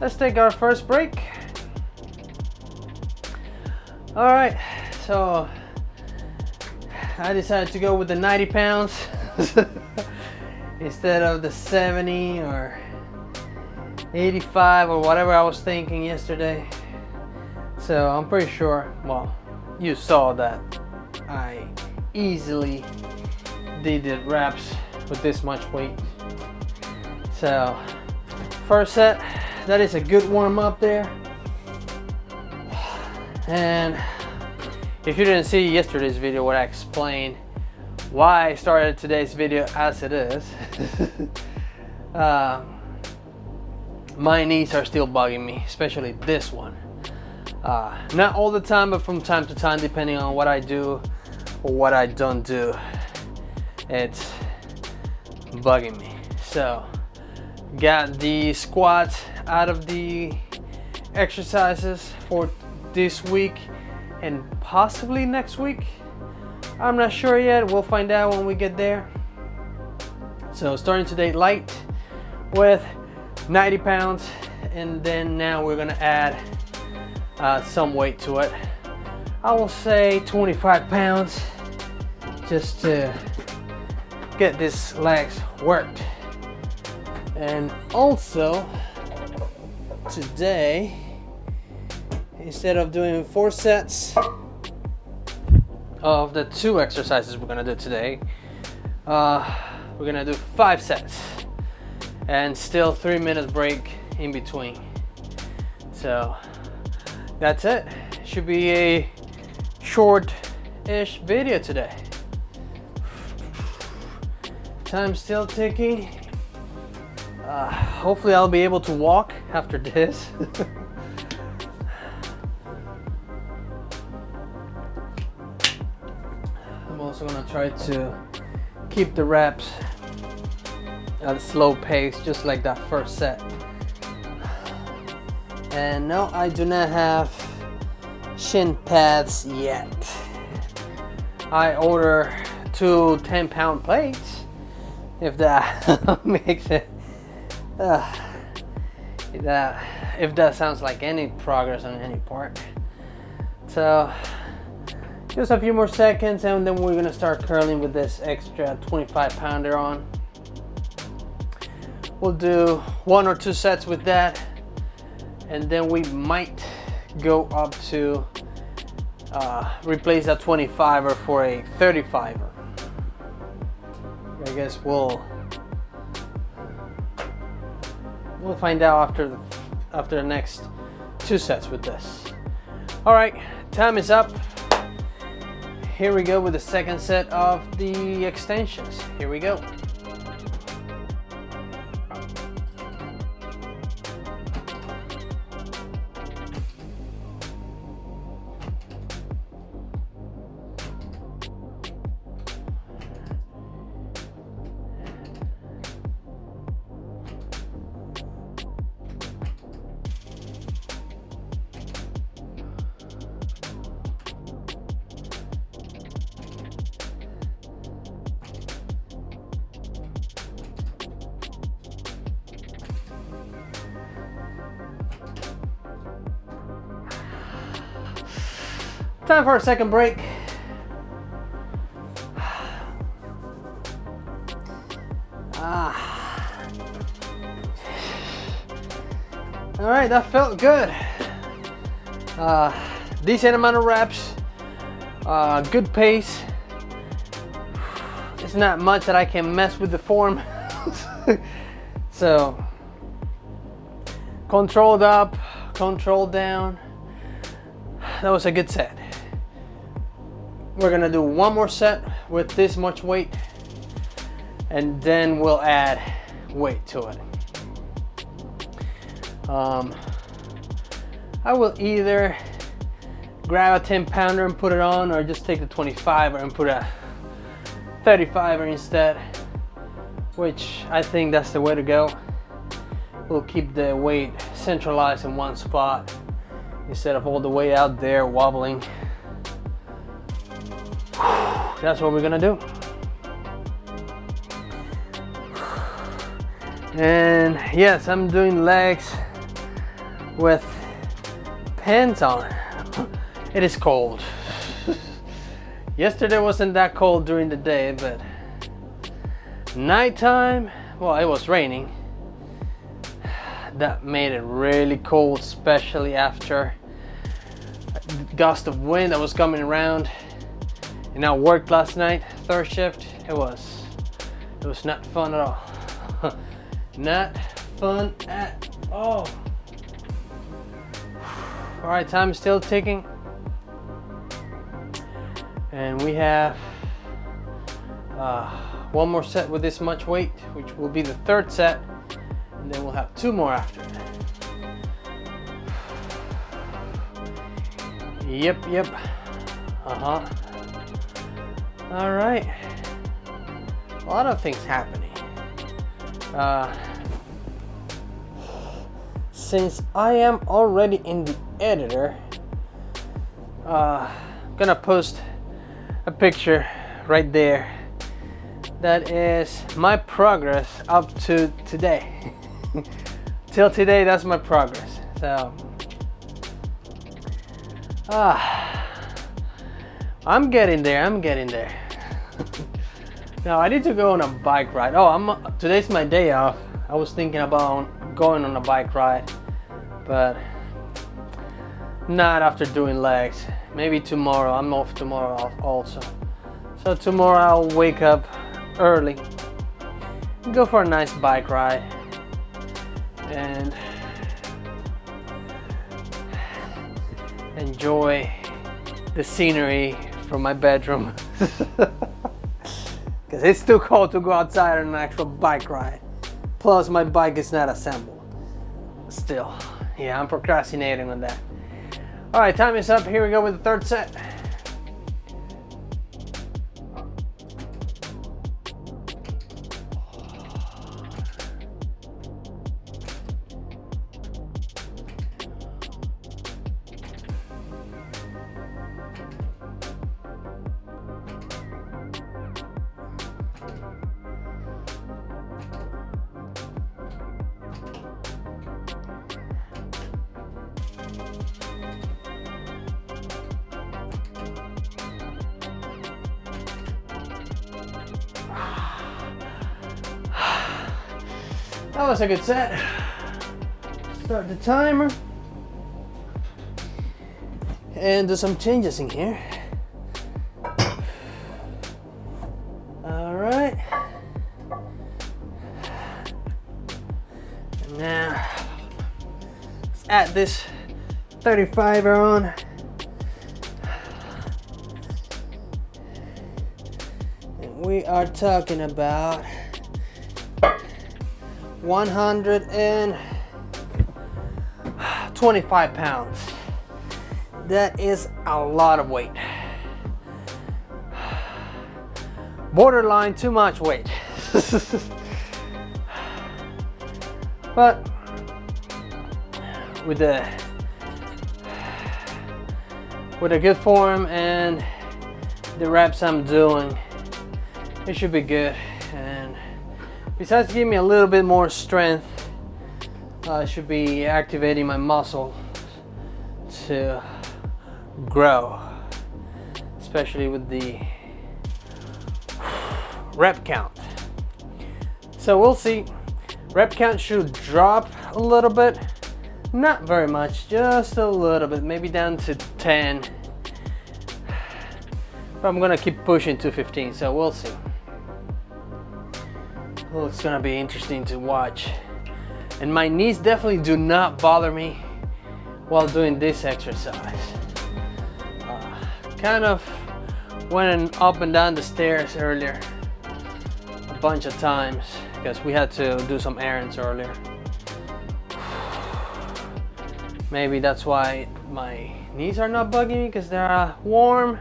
Let's take our first break. All right, so I decided to go with the 90 pounds instead of the 70 or 85 or whatever I was thinking yesterday. So I'm pretty sure, well, you saw that I easily did the reps with this much weight. So first set that is a good warm up there. And if you didn't see yesterday's video where I explained why I started today's video as it is uh, my knees are still bugging me especially this one. Uh, not all the time but from time to time depending on what I do or what I don't do it's bugging me. So got the squats out of the exercises for this week and possibly next week. I'm not sure yet. We'll find out when we get there. So starting today light with 90 pounds and then now we're gonna add uh, some weight to it. I will say 25 pounds just to get these legs worked. And also today instead of doing four sets of the two exercises we're gonna do today uh, we're gonna do five sets and still three minutes break in between. So that's it. Should be a short-ish video today. Time still ticking uh, hopefully I'll be able to walk after this. I'm also gonna try to keep the reps at a slow pace, just like that first set. And no, I do not have shin pads yet. I order two 10 pound plates, if that makes it uh, that if that sounds like any progress on any part. So just a few more seconds and then we're gonna start curling with this extra 25 pounder on. We'll do one or two sets with that and then we might go up to uh, replace that 25er for a 35er I guess we'll we'll find out after the after the next two sets with this. All right time is up. Here we go with the second set of the extensions. Here we go Time for a second break. Ah. All right, that felt good. Uh, decent amount of reps, uh, good pace. It's not much that I can mess with the form. so, controlled up, controlled down. That was a good set. We're gonna do one more set with this much weight and then we'll add weight to it. Um, I will either grab a 10 pounder and put it on or just take the 25 and put a 35er instead which I think that's the way to go we'll keep the weight centralized in one spot instead of all the way out there wobbling that's what we're gonna do. And yes I'm doing legs with pants on. It is cold. Yesterday wasn't that cold during the day but nighttime well it was raining. That made it really cold especially after gust of wind that was coming around and I worked last night third shift it was it was not fun at all Not fun at all. All right, time is still ticking. And we have uh, one more set with this much weight, which will be the third set. And then we'll have two more after that. Yep, yep. Uh-huh. All right. A lot of things happening. Uh, since I am already in the editor, uh, I'm gonna post a picture right there. That is my progress up to today. Till today, that's my progress. So, ah, I'm getting there. I'm getting there. now I need to go on a bike ride. Oh, I'm today's my day off. I was thinking about going on a bike ride but not after doing legs. Maybe tomorrow. I'm off tomorrow also. So tomorrow I'll wake up early, go for a nice bike ride, and enjoy the scenery from my bedroom. Because it's too cold to go outside on an actual bike ride. Plus, my bike is not assembled. Still. Yeah, I'm procrastinating on that. All right, time is up. Here we go with the third set. That was a good set. Start the timer. And do some changes in here. All right. Now, let's add this 35er on. And we are talking about 125 pounds. That is a lot of weight. Borderline too much weight. but with the with a good form and the reps I'm doing, it should be good. Besides giving me a little bit more strength, uh, I should be activating my muscle to grow especially with the rep count. So we'll see. Rep count should drop a little bit. Not very much, just a little bit, maybe down to 10. But I'm gonna keep pushing to 15, so we'll see. Well, it's gonna be interesting to watch. And my knees definitely do not bother me while doing this exercise. Uh, kind of went up and down the stairs earlier a bunch of times because we had to do some errands earlier. Maybe that's why my knees are not bugging me because they're warm.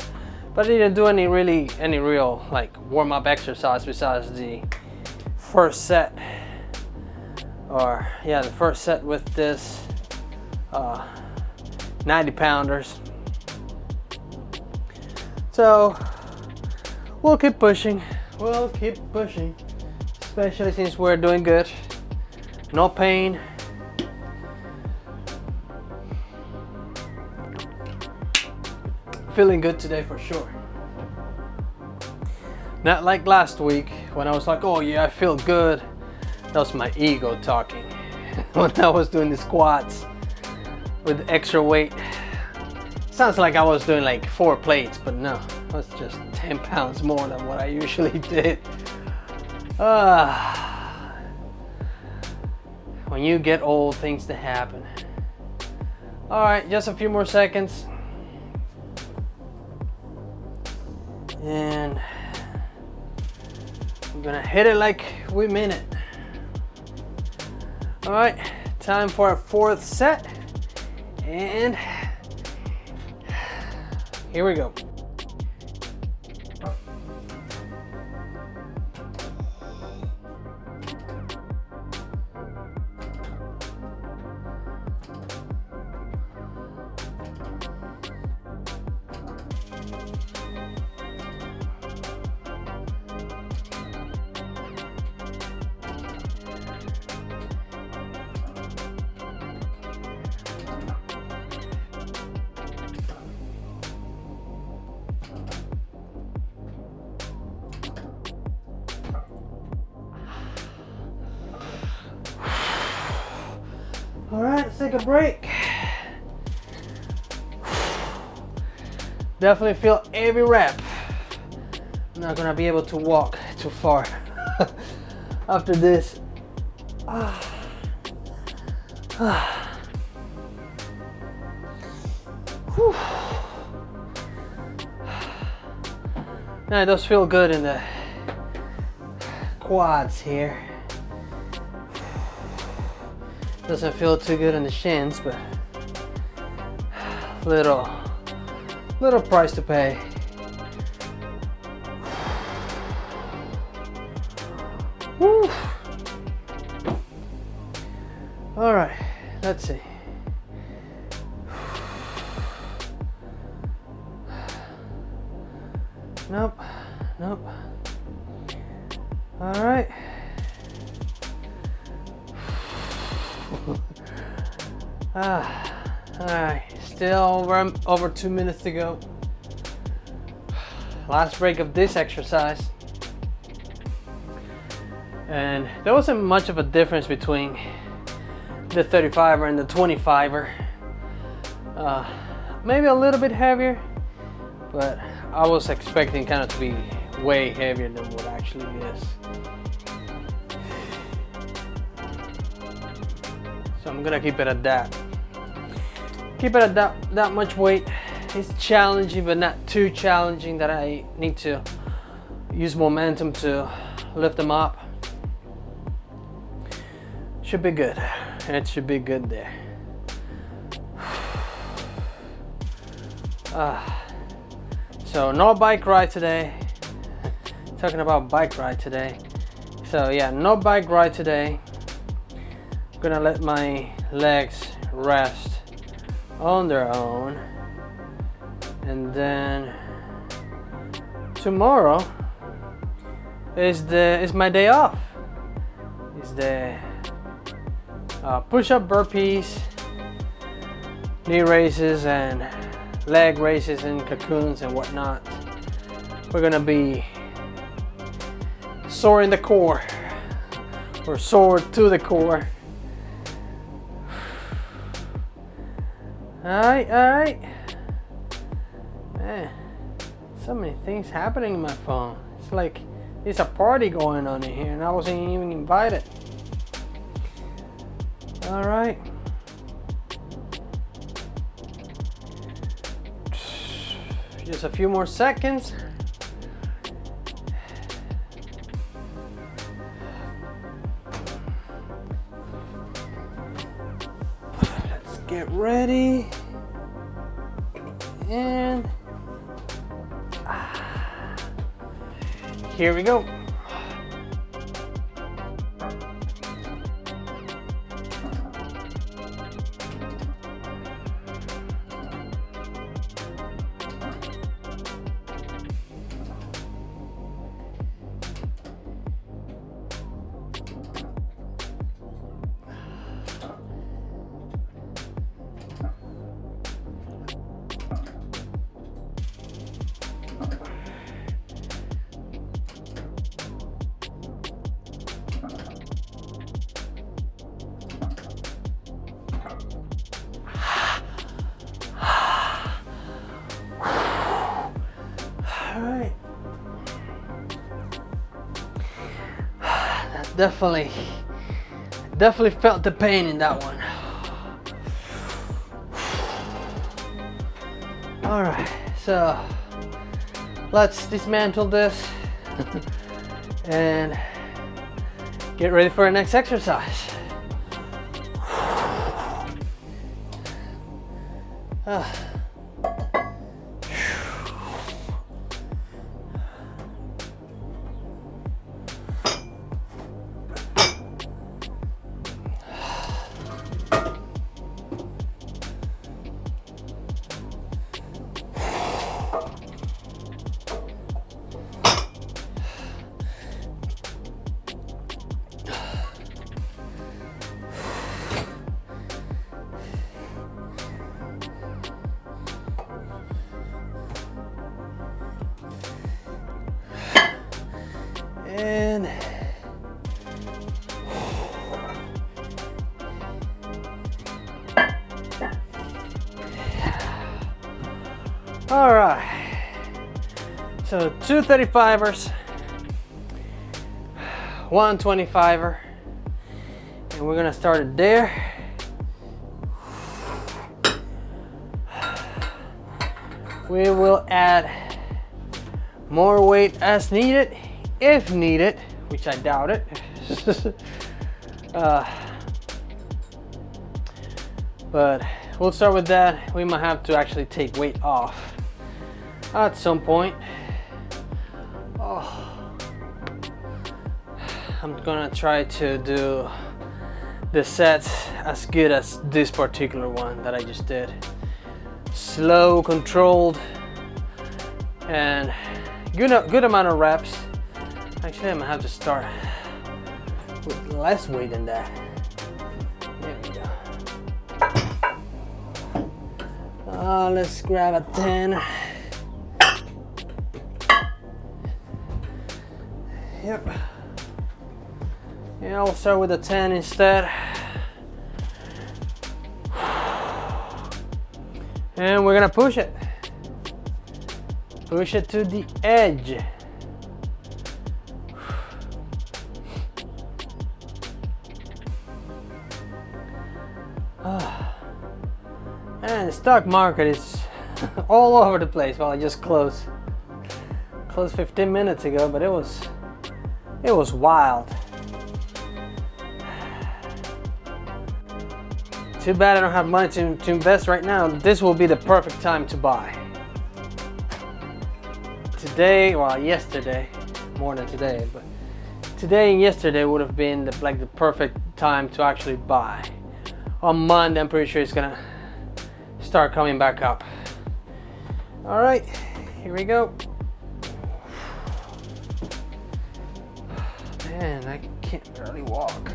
But I didn't do any really, any real like warm up exercise besides the first set. Or yeah, the first set with this uh, 90 pounders. So we'll keep pushing. We'll keep pushing, especially since we're doing good. No pain. Feeling good today for sure. Not like last week when I was like, oh yeah, I feel good. That was my ego talking. when I was doing the squats with extra weight. Sounds like I was doing like four plates, but no, that's just 10 pounds more than what I usually did. Ah, when you get old, things to happen. All right, just a few more seconds. And I'm gonna hit it like we mean it. All right, time for our fourth set. And here we go. Definitely feel every rep. I'm not gonna be able to walk too far after this. Now it does feel good in the quads here. Doesn't feel too good in the shins, but little, little price to pay. Over, two minutes to go. Last break of this exercise. And there wasn't much of a difference between the 35er and the 25er. Uh, maybe a little bit heavier, but I was expecting kind of to be way heavier than what actually is. So I'm gonna keep it at that. Keep it at that, that much weight. It's challenging, but not too challenging that I need to use momentum to lift them up. Should be good. It should be good there. Ah. So no bike ride today. Talking about bike ride today. So yeah, no bike ride today. I'm gonna let my legs rest on their own. And then tomorrow is the is my day off. Is the uh, push-up burpees, knee raises, and leg raises and cocoons and whatnot. We're gonna be sore in the core or sore to the core. All right, all right. Man, so many things happening in my phone. It's like there's a party going on in here and I wasn't even invited. All right. Just a few more seconds. Let's get ready. Here we go. Definitely, definitely felt the pain in that one. All right, so let's dismantle this and get ready for our next exercise. Ah. 235ers, 125er, and we're gonna start it there. We will add more weight as needed, if needed, which I doubt it. uh, but we'll start with that. We might have to actually take weight off at some point. Oh. I'm gonna try to do the sets as good as this particular one that I just did. Slow, controlled, and good, good amount of reps. Actually, I'm gonna have to start with less weight than that. Uh, let's grab a 10. Yep. Yeah, I'll start with a 10 instead. And we're gonna push it. Push it to the edge. And the stock market is all over the place. Well, I just closed closed 15 minutes ago, but it was it was wild. Too bad I don't have money to, to invest right now. This will be the perfect time to buy. Today, well, yesterday, more than today, but today and yesterday would have been the, like the perfect time to actually buy. On Monday, I'm pretty sure it's gonna start coming back up. All right, here we go. Man, I can't barely walk.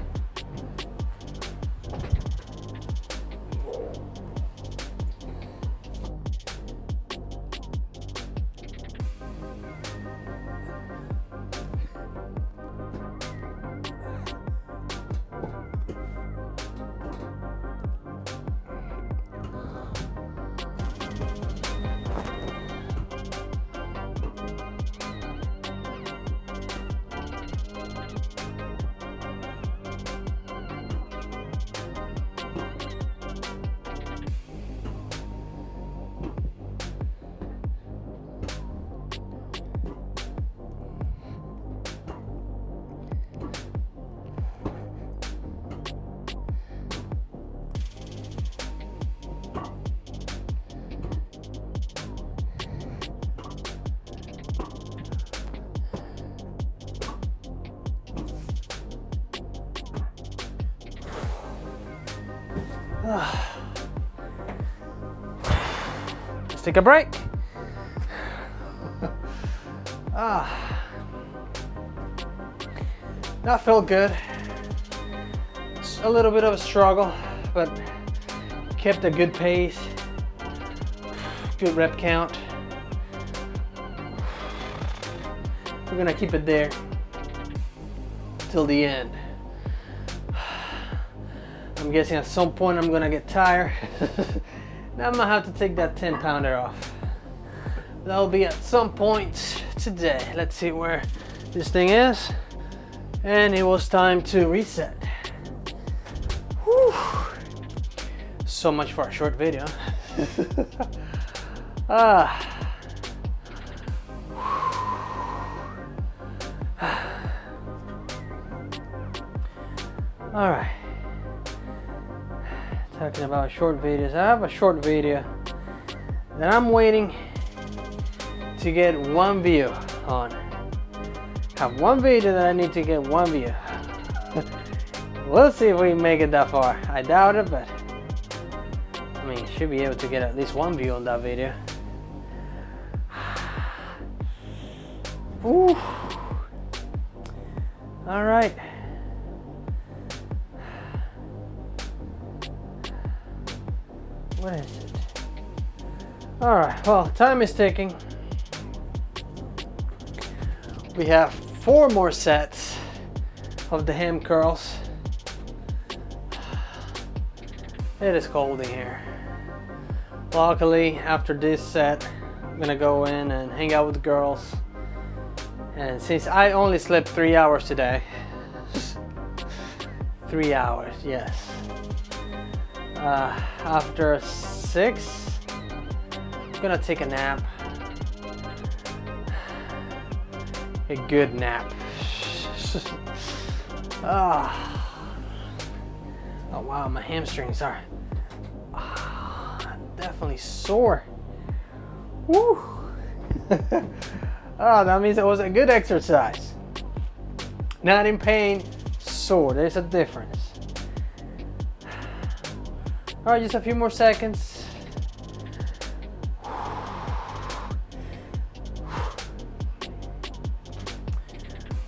Let's take a break. ah. That felt good. a little bit of a struggle, but kept a good pace, good rep count. We're gonna keep it there till the end. I'm guessing at some point I'm gonna get tired. now I'm gonna have to take that 10 pounder off. That'll be at some point today. Let's see where this thing is. And it was time to reset. Whew. So much for a short video. ah. All right talking about short videos. I have a short video that I'm waiting to get one view on. I have one video that I need to get one view. we'll see if we make it that far. I doubt it, but I mean, should be able to get at least one view on that video. Ooh. All right. What is it? All right, well, time is ticking. We have four more sets of the ham curls. It is cold in here. Luckily, after this set, I'm gonna go in and hang out with the girls. And since I only slept three hours today, three hours, yes uh, after six, I'm gonna take a nap. A good nap. ah. Oh wow, my hamstrings are ah, definitely sore. Woo. oh, that means it was a good exercise. Not in pain, sore. There's a difference. All right, just a few more seconds.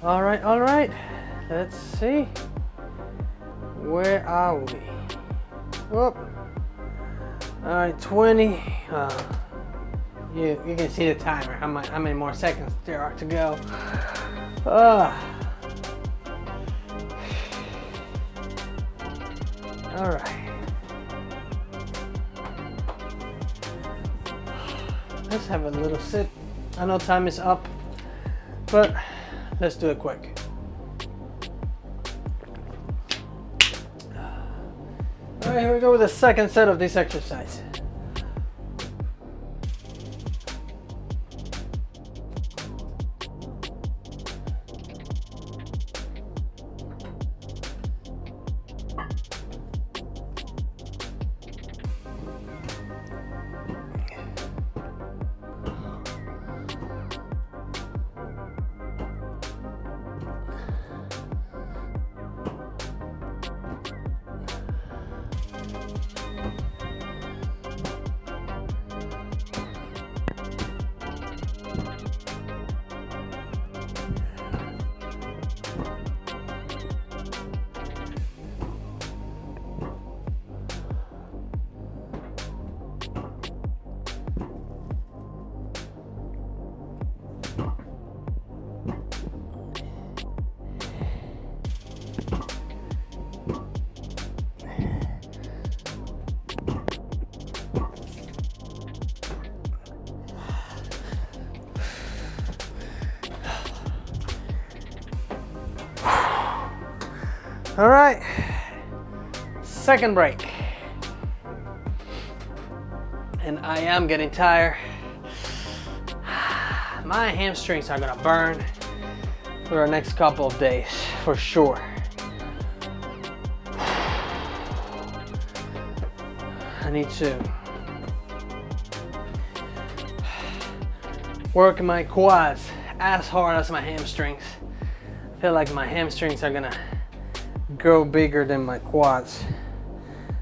All right, all right. Let's see. Where are we? Whoop. All right, 20. Uh, you, you can see the timer. How, much, how many more seconds there are to go. Uh. All right. Let's have a little sip. I know time is up, but let's do it quick. All right, here we go with the second set of this exercise. All right, second break. And I am getting tired. My hamstrings are gonna burn for the next couple of days, for sure. I need to work my quads as hard as my hamstrings. I feel like my hamstrings are gonna grow bigger than my quads.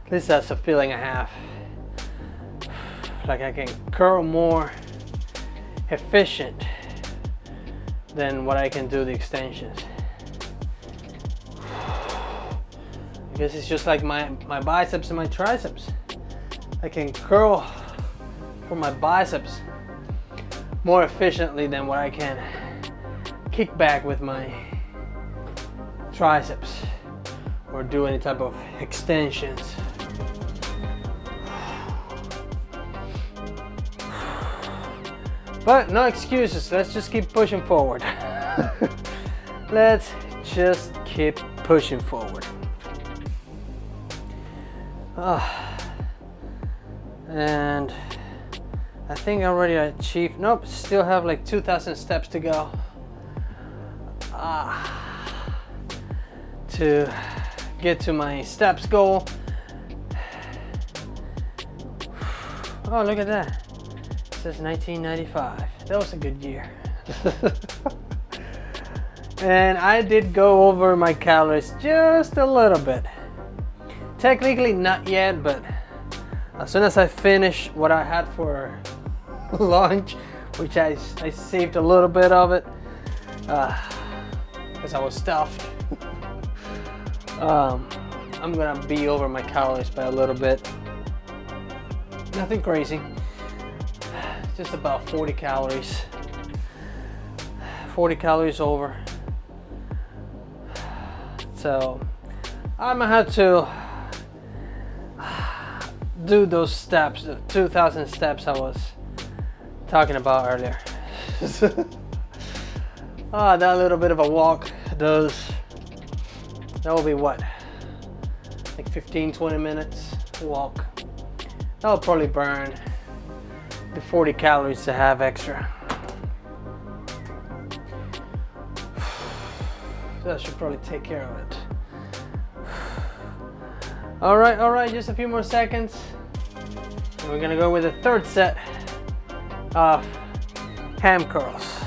At least that's a feeling I have. Like I can curl more efficient than what I can do the extensions. I guess it's just like my, my biceps and my triceps. I can curl for my biceps more efficiently than what I can kick back with my triceps or do any type of extensions. But no excuses, let's just keep pushing forward. let's just keep pushing forward. Oh. And I think I already achieved, nope, still have like 2,000 steps to go. Ah, to get to my steps goal. Oh, look at that. It says 1995. That was a good year. and I did go over my calories just a little bit. Technically not yet, but as soon as I finish what I had for lunch, which I, I saved a little bit of it, because uh, I was stuffed. Um, I'm gonna be over my calories by a little bit. Nothing crazy, just about 40 calories. 40 calories over. So I'm gonna have to do those steps, the 2,000 steps I was talking about earlier. ah, that little bit of a walk does, that will be what? Like 15, 20 minutes walk. That'll probably burn the 40 calories to have extra. That should probably take care of it. All right, all right, just a few more seconds. And we're gonna go with the third set of ham curls.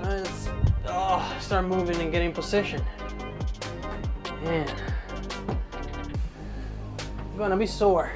Let's oh, start moving and getting position. Man, I'm gonna be sore.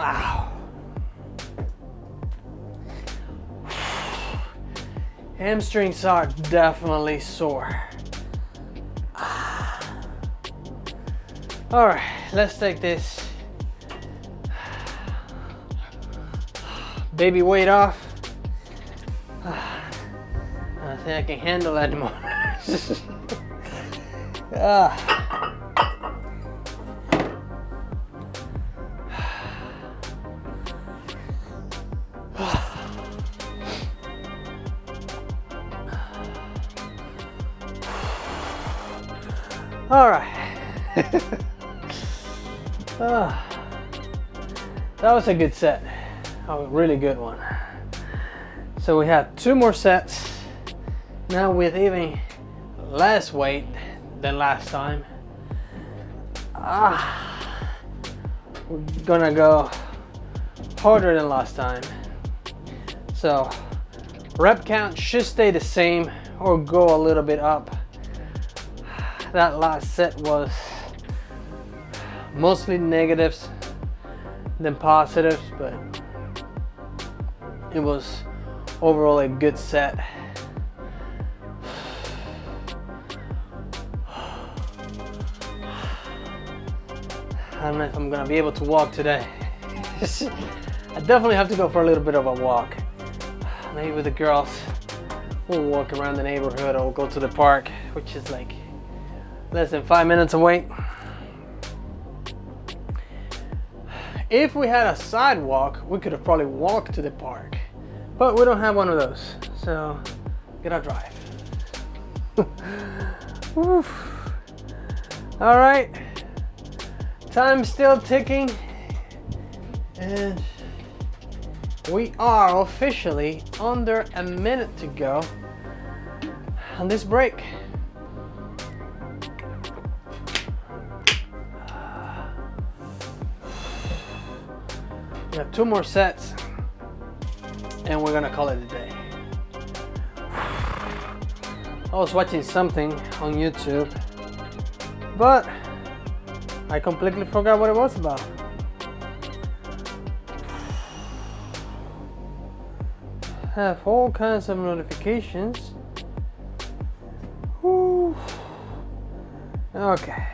Wow. Hamstrings are definitely sore. All right, let's take this baby weight off. I don't think I can handle that anymore. ah. All right. oh, that was a good set. A really good one. So we have two more sets. Now with even less weight than last time. Ah, we're gonna go harder than last time. So rep count should stay the same or go a little bit up that last set was mostly negatives than positives, but it was overall a good set. I don't know if I'm gonna be able to walk today. I definitely have to go for a little bit of a walk. Maybe with the girls. We'll walk around the neighborhood or we'll go to the park, which is like less than five minutes away. If we had a sidewalk, we could have probably walked to the park. But we don't have one of those, so gotta drive. All right, time's still ticking, and we are officially under a minute to go on this break. Have two more sets and we're gonna call it a day. I was watching something on YouTube, but I completely forgot what it was about. Have all kinds of notifications. Whew. Okay.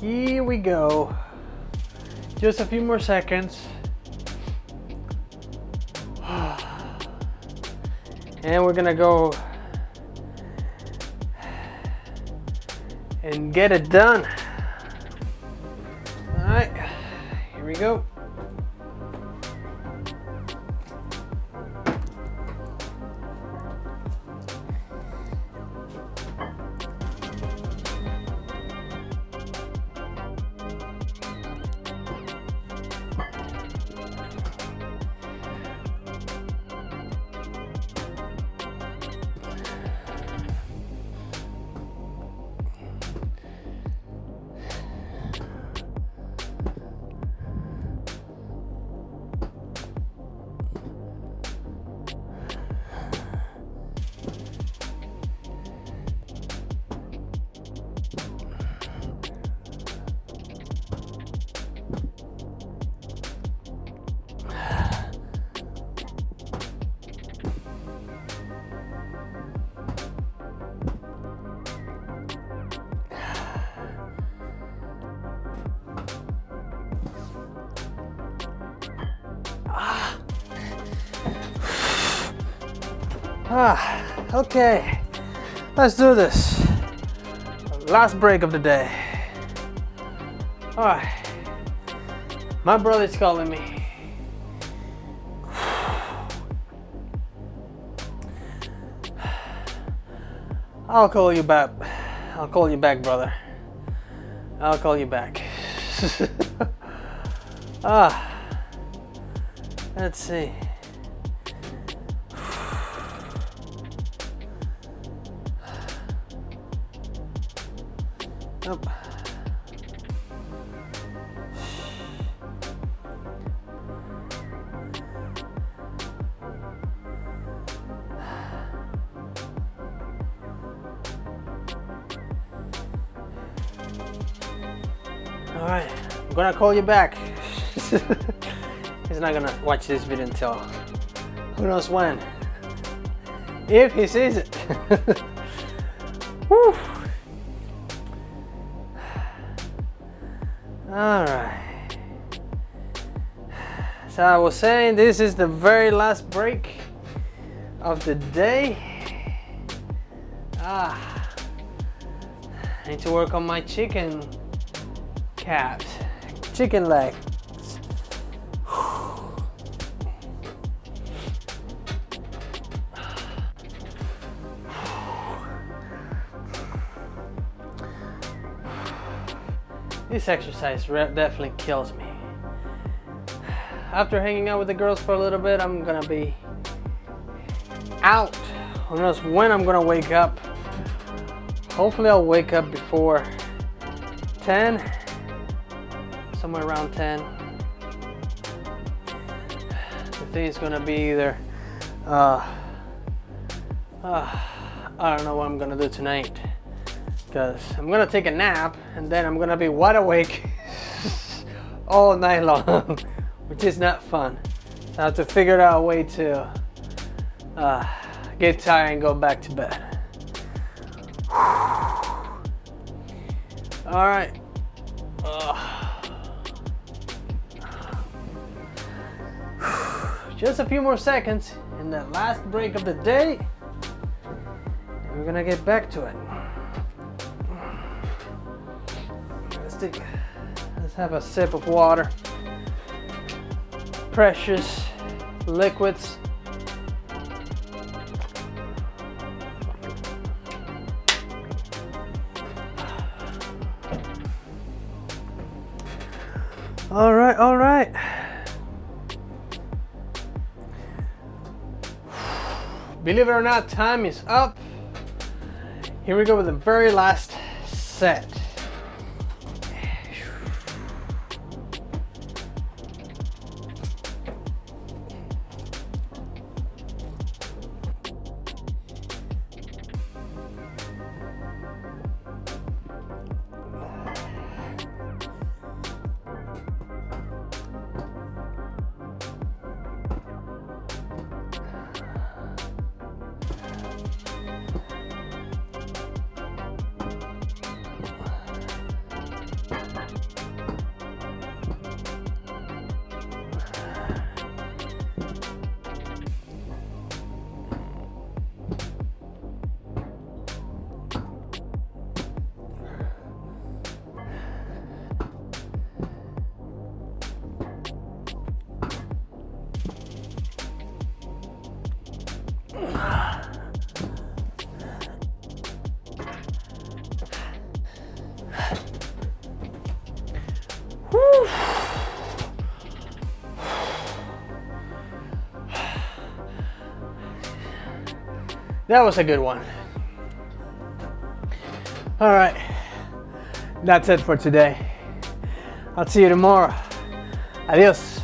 Here we go. Just a few more seconds. And we're gonna go and get it done. All right, here we go. Ah, okay. Let's do this. Last break of the day. All right. My brother's calling me. I'll call you back. I'll call you back, brother. I'll call you back. ah. Let's see. Call you back. He's not gonna watch this video until who knows when. If he sees it. Whew. All right. So I was saying this is the very last break of the day. Ah, I need to work on my chicken calves, chicken legs. This exercise definitely kills me. After hanging out with the girls for a little bit, I'm gonna be out. Who knows when I'm gonna wake up. Hopefully I'll wake up before 10, somewhere around 10. The thing is gonna be either, uh, uh, I don't know what I'm gonna do tonight because I'm gonna take a nap and then I'm gonna be wide awake all night long, which is not fun. I have to figure out a way to uh, get tired and go back to bed. All right, just a few more seconds in the last break of the day. We're gonna get back to it. Let's take, let's have a sip of water. Precious liquids. All right, all right. Believe it or not, time is up. Here we go with the very last set. That was a good one. All right, that's it for today. I'll see you tomorrow. Adios.